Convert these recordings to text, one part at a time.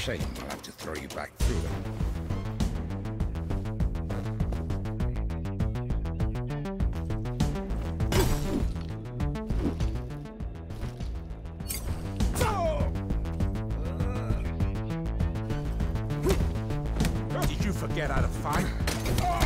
Shame I'll have to throw you back through it. Did you forget how to fight?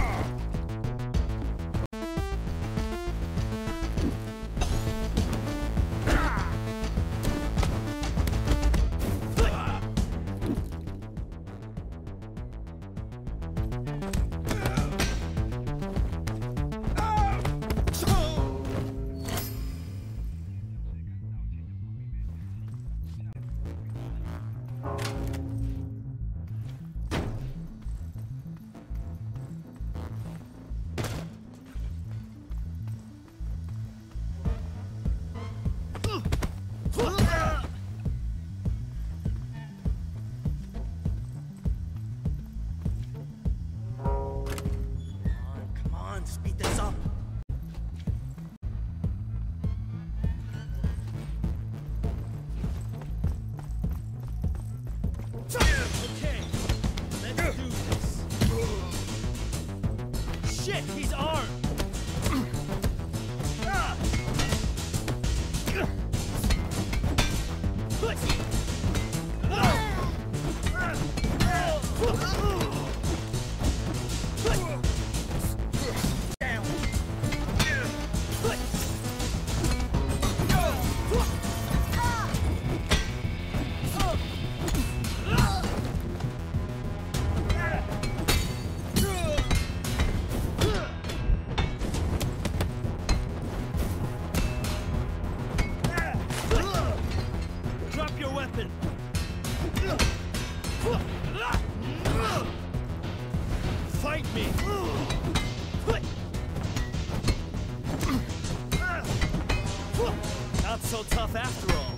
Okay, let's do this. Shit, he's armed. me. Not so tough after all.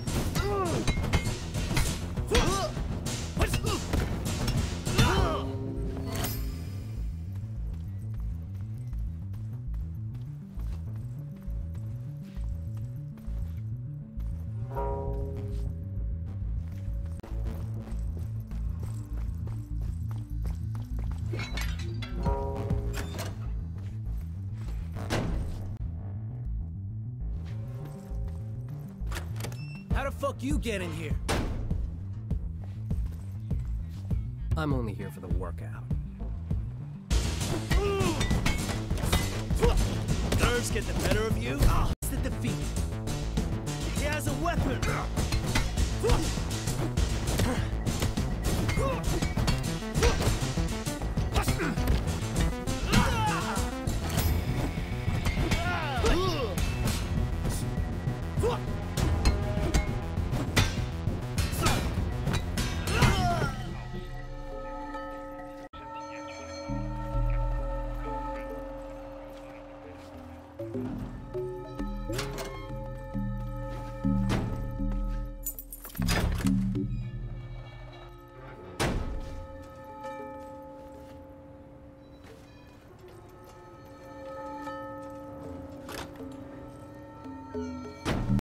Fuck you get in here? I'm only here for the workout. Nerves get the better of you? Ah, it's the defeat. He has a weapon.